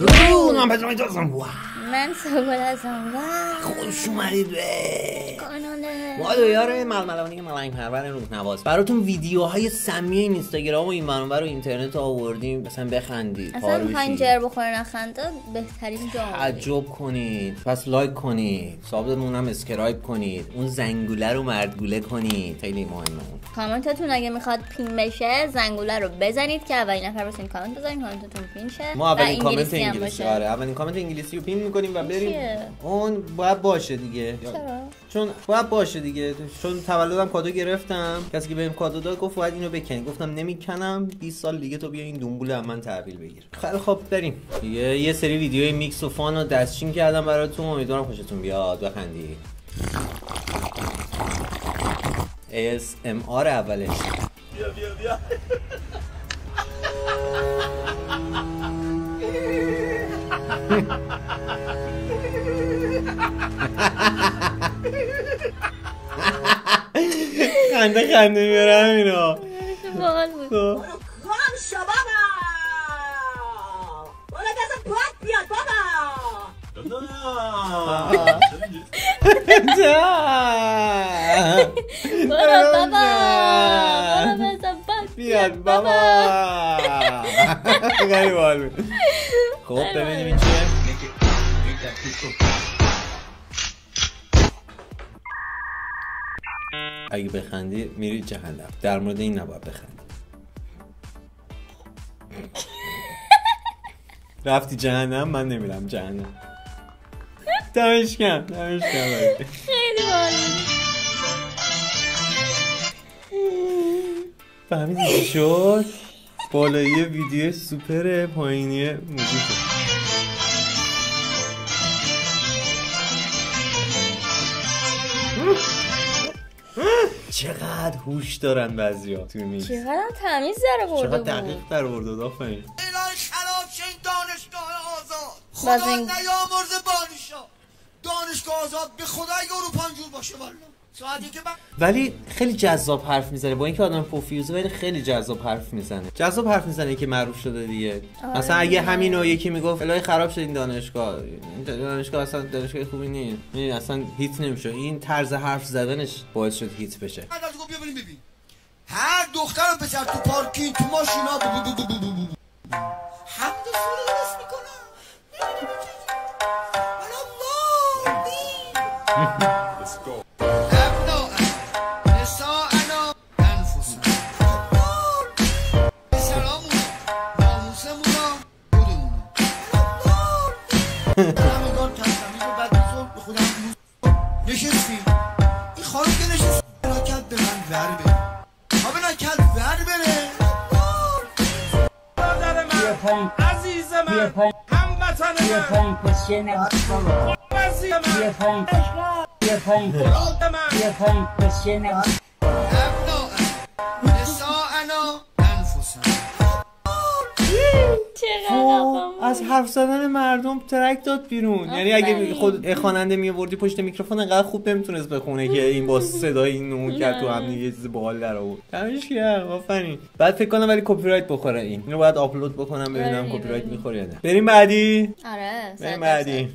درود من پدرام هستم واه من هستم و خوش اومدید به کانال ما دویار ململانی ملنگ پرور روزنواز براتون ویدیوهای سمی این اینستاگرام و این منبع رو اینترنت آوردیم. مثلا بخندید اصلا پارو می‌خواین بشید. جر بخوره نخنده بهترین جا تعجب کنید. پس لایک کنید. سابتون هم اسکرایب کنید. اون زنگوله رو مردگوله کنید. خیلی مهمه کامنتتون اگه می‌خواد پین بشه زنگوله رو بزنید که اولین نفر بسین کامنت بزنید کامنتتون پین شه. ما و اولین کامنت انگلیسی. آره اولین کامنت انگلیسی رو pin می‌کنیم و بریم؟ اون باید باشه دیگه. چرا؟ چون باید باشه دیگه. چون تولدم کادو گرفتم. کسی که بهم کادو داد گفت باید اینو بکنی. گفتم نمی‌کنم. 20 سال دیگه تو بیا این دنبول از من تحویل بگیر. خیلی خب بریم. یه یه سری ویدیوی میکس و fun و دستچین کردم براتون. امیدوارم خوشتون بیاد. بخندید ASMR اولش. باحال بود خب. برم شو بابا بالا دست پاک بیاد بابا برو بابا برو بزن بس بیاد بابا خیلی باحال بود خب ببینیم این چیه اگه بخندی میری جهنم. در مورد این نباید بخندی. رفتی جهنم من نمیرم جهنم. دمش کم دمش کم خیلی فهمیدی چی شد؟ بالایی ویدیو سوپر پایینی موزیک. چقدر هوش دارن بعضیا تو میکس. چقدر تمیز در چقدر برده دقیق بود در ورده آفرین. الهی خراب شه این دانشگاه آزاد. خدا نیامرزه بانشا دانشگاه آزاد به خدای اروپا جور باشه من ولی خیلی جذاب حرف می‌زنه. با اینکه آدم پوفیوزه ولی خیلی جذاب حرف می‌زنه. جذاب حرف می‌زنه که معروف شده دیگه. آره. مثلا اگه دیگه. همین رو یکی می‌گفت الهی خراب شد این دانشگاه. این دانشگاه اصلا دانشگاه خوبی نیست. این اصلا هیت نمیشه این طرز حرف زدنش باعث شد هیت بشه. بعد از گفت بیا بریم ببین. هر دختر و پسر تو پارکینگ تو ماشینا بو نشستیم این خانم که نشست نکرد به من ور بره. ها به نکرد ور بره. برادر من عزیز من هموطن من. وزیر بیا من. پایین. بیا پایین. مراد من. بیا پایین. پسیه از حرف زدن مردم ترک داد بیرون. یعنی اگه. خود خواننده میوردی پشت میکروفون انقدر خوب نمی‌تونست بخونه که این با صدای این نمون کرد تو هم یه چیز باحال در آورد. دمش گرم آفرین. بعد فکر کنم ولی کپی رایت بخوره این. اینو باید آپلود بکنم ببینم کپی رایت. می‌خوره یا نه. بریم بعدی. آره بریم. بعدی.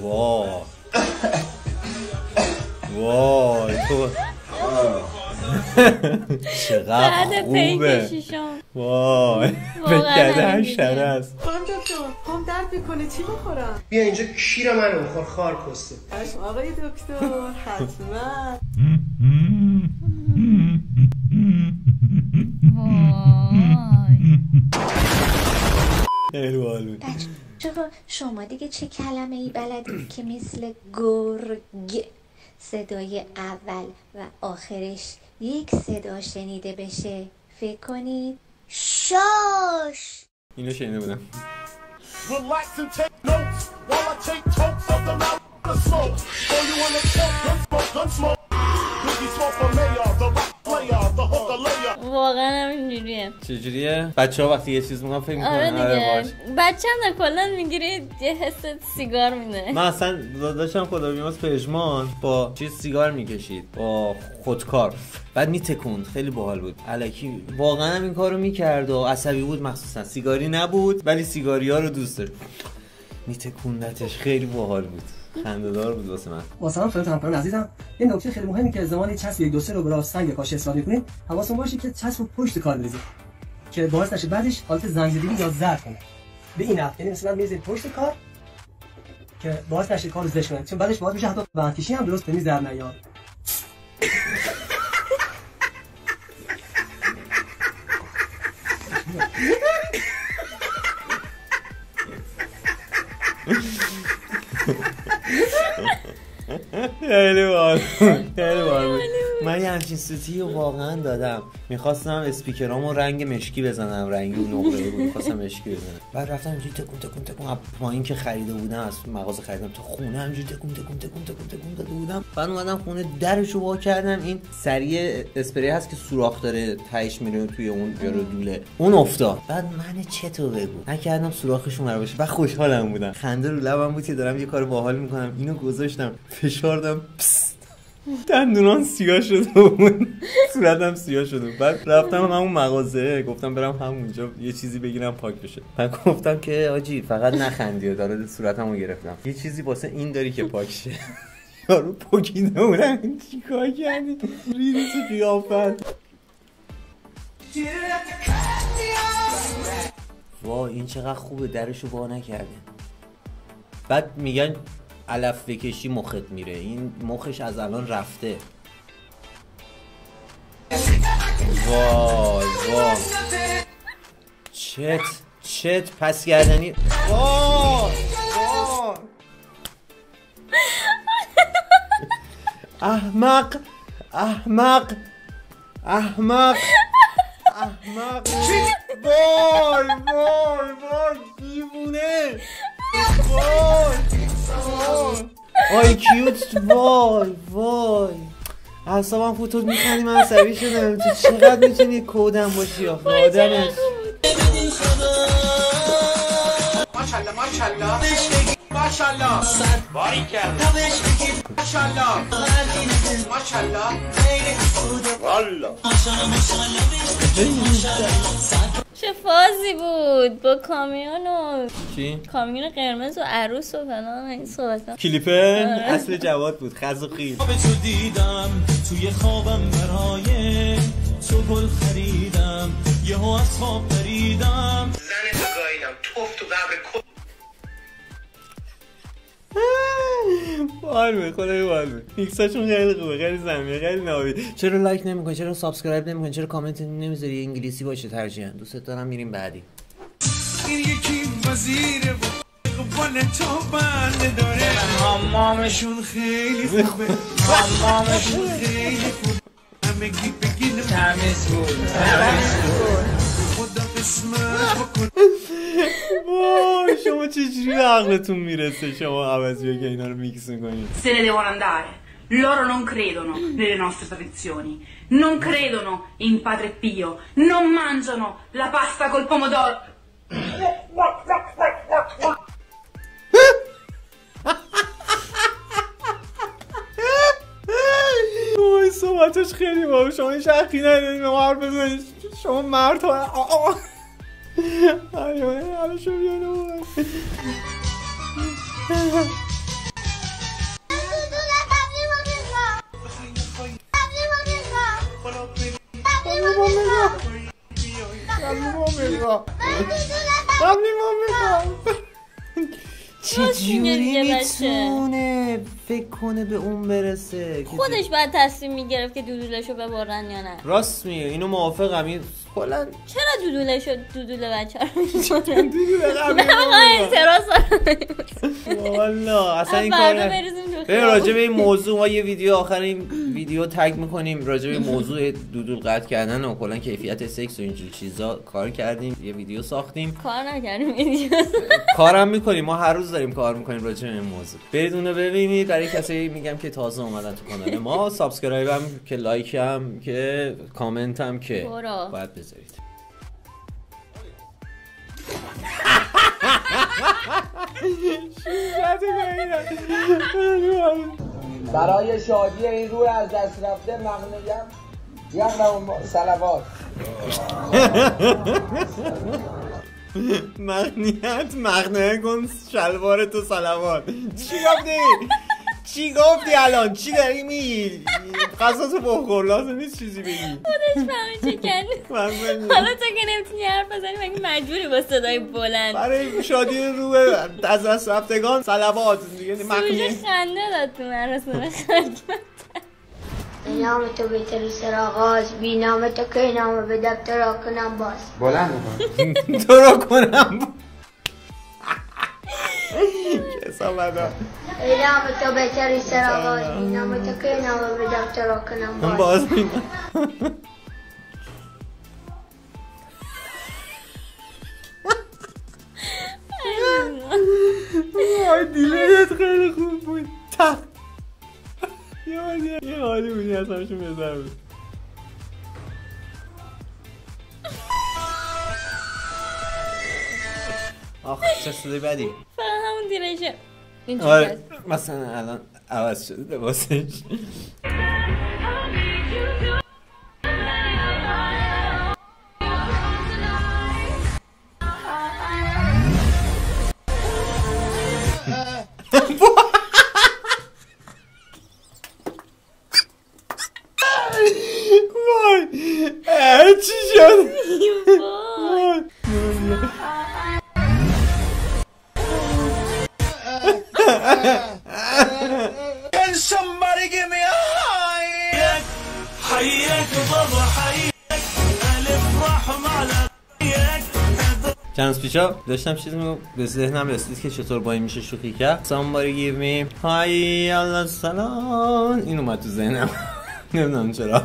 وای. وای تو. چقدر خوبه. وای. فکر کرده. حشره است خانم دکتر پام درد می‌کنه چی بخورم؟ بیا اینجا کیر منو بخور خار کسته آقای دکتر حتما. وای خیلی چرا شما دیگه چه کلمه ای بلدید که مثل گرگ صدای اول و آخرش یک صدا شنیده بشه. فکر کنید. شاش اینو شنیده بودم. واقعا هم اینجوریه. چجوریه؟ بچه ها وقتی یه چیز میگن فکر می‌کنن آره آره دیگه. بچه هم کلا می‌گیری یه حس سیگار میده. من اصلا داداشم خدا بیامرز پژمان با چیز سیگار می‌کشید با خودکار. بعد میتکوند. خیلی باحال بود. الکی واقعا هم این کارو می‌کرد و عصبی بود. مخصوصا سیگاری نبود ولی سیگاری ها رو دوست داشت. میتکوندتش. خیلی باحال بود. خنده‌دار بود واسه من. با سلام خدمت همکاران عزیزم. یه نکته خیلی مهمی که زمانی چسب یک دو سه رو برای سنگ کاشی استفاده می‌کنید حواستون باشه که چسب رو پشت کار بریزید که باعث نشه بعدش حالت زنجیری یا زرد کنه. به این نحو یعنی مثلا می‌ریزید پشت کار که باعث نشه کار زشت کنه. چون بعدش باعث میشه حتی بندکشی هم درست میز در نیاد. خیلی باحال خیلی باحال بود من یه همچین سوتی رو واقعا دادم. می‌خواستم اسپیکرامو رنگ مشکی بزنم رنگی اون نقره بود می‌خواستم مشکی بزنم. بعد رفتم اینجوری تکون تکون تکون پایین که خریده بودم از مغازه خریدم تو خونه همینجوری تکون تکون تکون تکون تکون داده بودم. بعد اومدم خونه درشو وا کردم. این سریع اسپری هست که سوراخ داره تهش میره توی اون جارو دوله. اون افتاد. بعد من چطور بگو؟ نکردم سوراخش اون باشه. بعد خوشحالم بودم. خنده رو لبم بود که دارم یه کار باحال می‌کنم. اینو گذاشتم. فشار پس. دندونان سیاه شده بود. صورتم سیاه شده بعد رفتم همون مغازه گفتم برم همونجا یه چیزی بگیرم پاک بشه. من گفتم که آجی فقط نخندی و داره صورتمو گرفتم. یه چیزی واسه این داری که پاک شه. یارو پکیده بودم چیکار کردی؟ ریدی قیافت. وا این چقدر خوبه. درشو وا نکرده بعد میگن علف بکشی مخت میره. این مخش از الان رفته. وای وای. چت چت پس گردنی. وای احمق احمق احمق احمق. وای وای وای دیوونه. وای. آی کیوت؟ وای وای. اعصابم فوتود میخندی من عصبی شدم. تو چقدر می‌تونی کودم باشی؟ آخه آدمش ماشاءالله ماشاءالله. ماشاءالله. باریکلا ماشاءالله. ماشاءالله. والا چه فازی بود؟ با کامیون و چی؟ کامیون قرمز و عروس و فلان این صحبت ها کلیپه آره. اصل جواد بود خز و خیل تو دیدم توی خوابم برای تو گل خریدم. یهو از خواب پریدم. زن تو گاهیدم توف تو قبر بود خدای بود میکساشون خیلی خوبه خیلی زمینه خیلی نابی چرا لایک نمی‌کنی؟ چرا سابسکرایب نمی‌کنی؟ چرا کامنت نمی‌ذاری؟ انگلیسی باشه ترجیحاً. دوست دارم میریم بعدی. این یکی وزیر قبال تو بنده داره حمامشون خیلی خوبه. حمامشون خیلی خوبه. همه گی بگین. تمیز بود قسمت بکن وای شما چجوری به عقلتون میرسه شما عوضی که اینا رو میکس میکنید Se ne devono andare. Loro non credono nelle nostre tradizioni, non credono in Padre Pio, non mangiano la pasta col pomodoro. وای صحبتش خیلی با شما هیچ حقی ندارید به ما حرف بزنید شما مرد ها حالا شو بیانو چجوری. می‌تونه فکر کنه به اون برسه خودش باید تصمیم می‌گرفت که دودولشو ببرن یا نه. راست میگه اینو موافقم. این کلا چرا دودولشو دودول بچه رو اعتراض والا اصلا این کار خیابون. راجع به این موضوع ما یه ویدیو آخر این ویدیو tag می‌کنیم. راجع به موضوع دودول قطع کردن و کلا کیفیت سکس و اینجور چیزا کار کردیم. یه ویدیو ساختیم. کار نکردیم ویدیو. کارم می‌کنیم. ما هر روز داریم کار می‌کنیم راجع به این موضوع. برید اونو ببینید. برای کسی میگم که تازه اومدن تو کانال ما. subscribe هم که لایک هم که کامنت هم که برو. باید بذارید. برای شادی این روح از دست رفته مغنیم یک سلوات مغنیت مغنه کن شلوار تو سلوات چی گفتی؟ چی گفتی الان؟ چی داری میگی؟ غذا تو بخور لازم نیست چیزی بگی. خودش فهمید چه. حالا تو که نمی‌تونی حرف بزنی مگه مجبوری با صدای بلند؟ برای شادی روح از دست رفتگان سلوات دیگه سوژه مغنیه خنده داد تو مراسم به نام تو بهتری سر آغاز بی نام تو که نام به دفتر کنم باز. بلند تو رو کنم. کسا بدا به نام تو بهتری سر آغاز بی نام تو که نام به دفتر کنم من باز میدم وای دیلیت خیلی خوب بود تق یه حالی یه حالی بودی از همشون بهتر بود آخ چه صدای بدی همون دیرشه آره مثلا الان عوض شده لباسش. چند پیشا داشتم چیزی میگم به ذهنم رسید که چطور با این میشه شوخی کرد. somebody give me های الله سلام. این اومد تو ذهنم. نمی‌دونم چرا.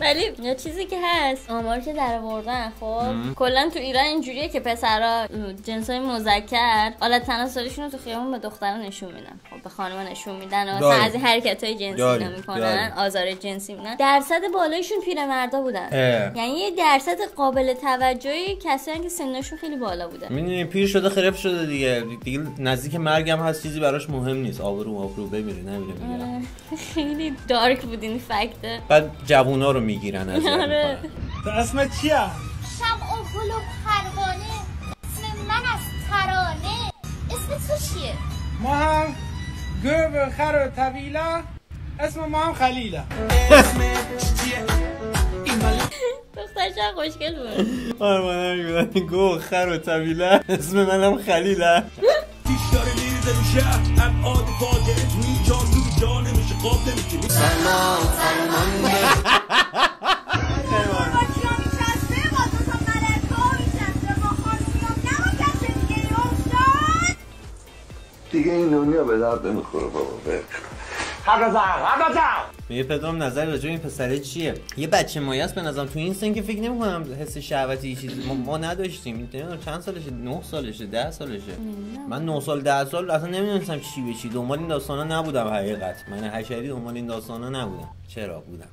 ولی یه چیزی که هست آمار که در آوردن خب کلا تو ایران اینجوریه که پسرا جنسای مذکر حالت تناسلیشون رو تو خیابون به دختران نشون میدن خب به خانم نشون میدن و مثلا. از حرکت های جنسی داریم. اینا می‌کنن داریم. آزار جنسی می‌کنن درصد بالایشون پیرمردا بودن. یعنی یه درصد قابل توجهی کسایی که سنشون خیلی بالا بوده می‌دونی پیر شده خرف شده دیگه دیگه نزدیک مرگم هست چیزی براش مهم نیست آبرو آبرو بمیره نمیره. خیلی دارک بود این فکته بعد جوونا رو می‌گیرن از آره. اسمت چیه؟ شمع و گل و پروانه. اسم من از ترانه. اسم تو چیه؟ ما هم گرب خر و طویله اسم ما هم خلیله. دخترش هم خوشگل بود. آره من نمی‌دونم گو خر و طویله اسم منم خلیله. بیشتر میرزه میشه ابعاد فاجعه توی جان توی جان نمیشه قاب نمیشه دیگه این دنیا به درد نمی‌خوره بابا ول حق میگه پدرام نظر راجع این پسره چیه؟ یه بچه مایه است به نظرم. تو این سن که فکر نمی‌کنم حس شهوتی چیزی ما, ما نداشتیم. نمی‌دونم چند سالشه؟ 9 سالشه 10 سالشه. من 9 سال 10 سال اصلا نمی‌دونستم چی به چی. دنبال این داستانا نبودم حقیقت. من حشری دنبال این داستانا نبودم. چرا؟ بودم.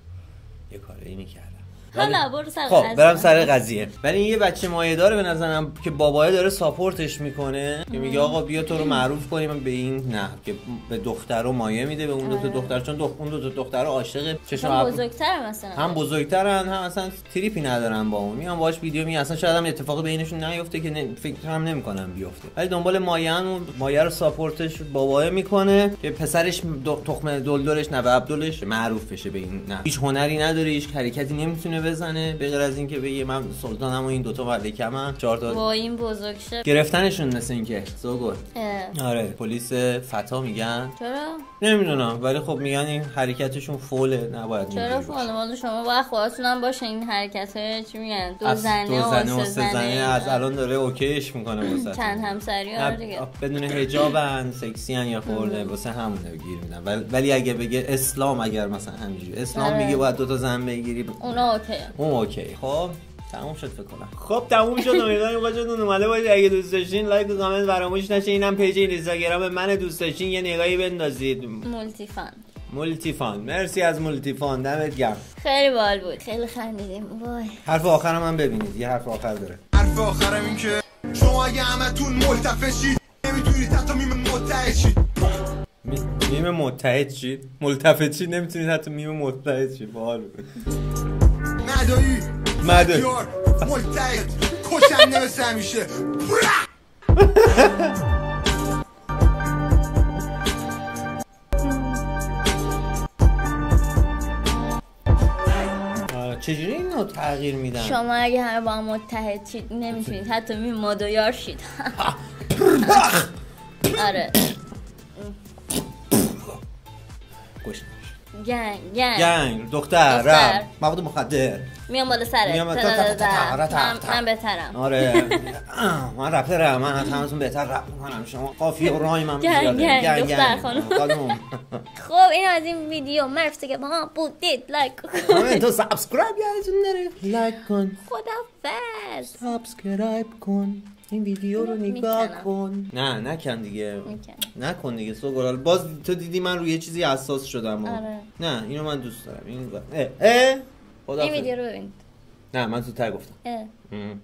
یه کاری می‌کردم. حالا برو سر خب. برم سر قضیه. ولی یه بچه مایه داره به نظرم که بابای داره ساپورتش می‌کنه که میگه آقا بیا تو رو معروف کنیم به این نه که به دختر رو مایه میده به اون دو تا آره. دختر چون دخ... اون دو تا دختر عاشق چشم هم بزرگتر مثلا. هم بزرگترن هم اصلا تریپی ندارن با اون. میان باش ویدیو می اصلا شاید هم اتفاقی بینشون نیفته که نه... فکر هم نمی‌کنم بیفته. ولی دنبال مایه اون مایه رو ساپورتش بابای می‌کنه که پسرش د- تخم دلدلش نوه عبدالش معروف بشه به این نه. هیچ هنری نداره هیچ حرکتی نمی‌تونه نمی‌تونه بزنه به غیر از اینکه بگه من سلطانم و این دوتا ملکمم چهار تا با این بزرگ شد. گرفتنشون مثل اینکه زوگل. آره پلیس فتا میگن. چرا؟ نمی‌دونم ولی خب میگن این حرکتشون فوله نباید چرا. فال مال شما باید خودتون هم باشه این حرکت چی میگن؟ دو زنه دو زنه و سه زنه. از الان داره اوکیش می‌کنه واسه چند همسری ها دیگه. بدون هجابن سکسیان یا خورده واسه همونه گیر میدن. ولی, ولی اگه بگه اسلام اگر مثلا همینجوری اسلام آره. میگه باید دو تا زن بگیری. اونا اوکی اون okay. خب تموم شد فکر کنم. خب تموم شد. امیدوارم خوشتون اومده باشه. اگه دوست داشتین لایک و کامنت فراموش نشه. اینم پیج اینستاگرام من. دوست داشتین یه نگاهی بندازید. مولتی فان. مولتی فان. مرسی از مولتی فان. دمت گرم. خیلی باحال بود. خیلی خندیدیم. وای. حرف آخرم هم ببینید. یه حرف آخر داره. حرف آخرم این که شما اگه همتون ملتفشید نمی‌تونید حتی میم متحد شید. می- میم متحد شید؟ ملتفت شید؟ نمی‌تونید حتی میم متحد شید. باحال بود. مدایی. مدایی. فکیار، ملتحد کشنده مثل همیشه. چجوری اینو تغییر میدن؟ شما اگه همه با هم متحد شید نمی‌تونید. حتی می مادویار شید. آره. گوش. گنگ گنگ گنگ. رپ مواد مخدر میام بالا سرت میام بالا- تا- تا- تا- تا- تا- تا- تا. تا- من- بهترم آره من رپرم من از همتون بهتر رپ می‌کنم شما قافیه و رایم هم گنگ،. گنگ، دختر خانم. خب این از این ویدیو مرسی که با ما بودید لایک همه تو سابسکرایب یادتون نره لایک کن خدافز سابسکرایب کن این ویدیو رو نگاه می‌کنم. کن نه نکن دیگه می‌کنم. نکن دیگه سوگرال باز تو دیدی من روی یه چیزی حساس شدم و- آره. نه اینو من دوست دارم این اه اه این. ویدیو رو ببینید نه من زودتر گفتم اه. ام.